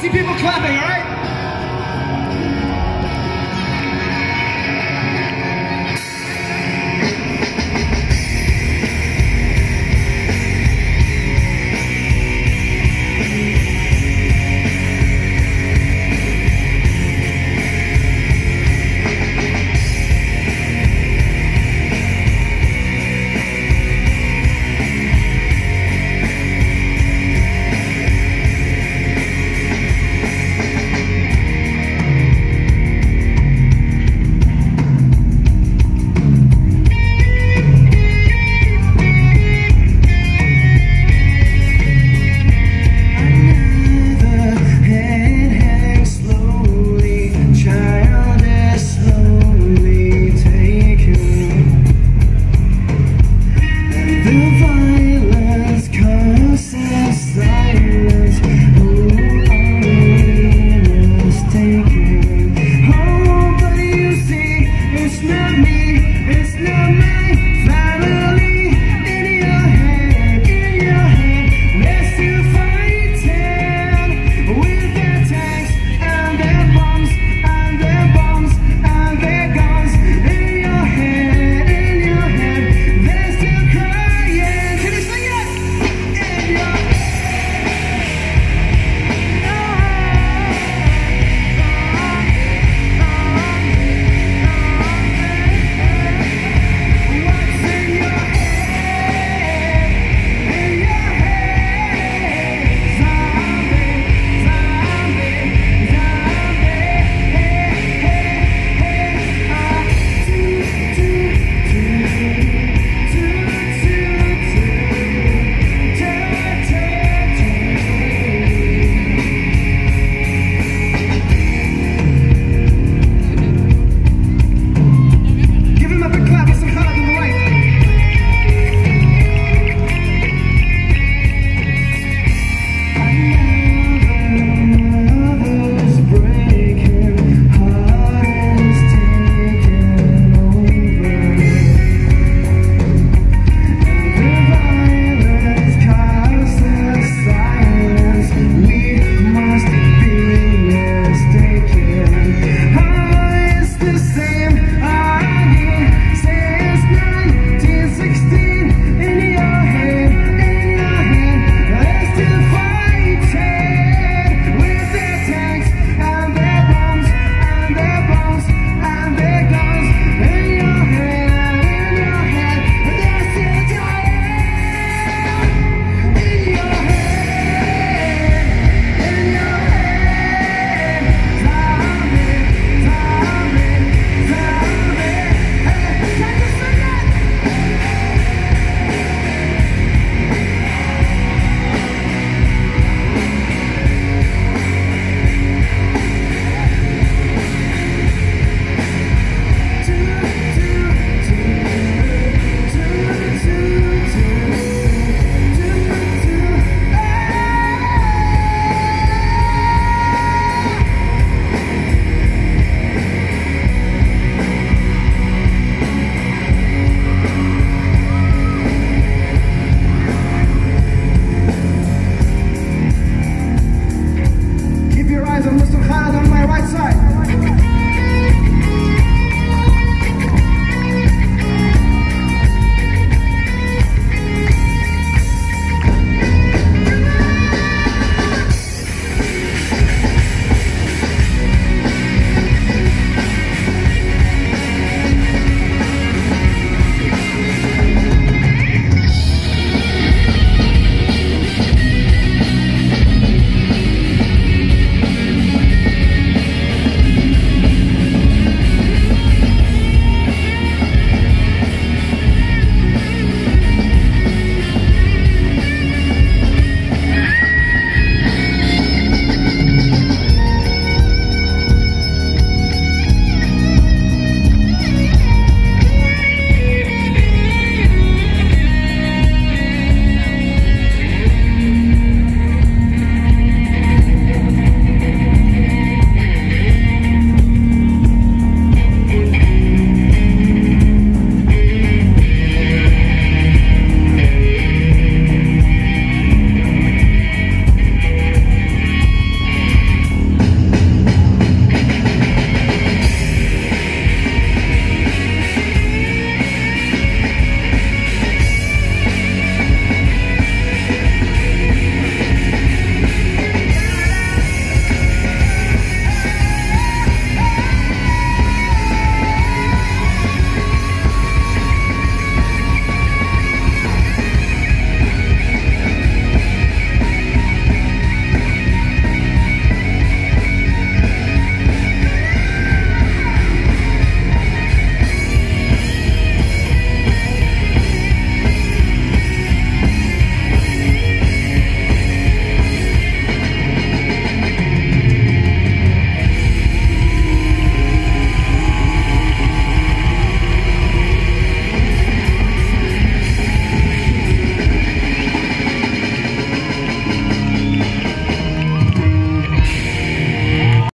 see people clapping, all right? side.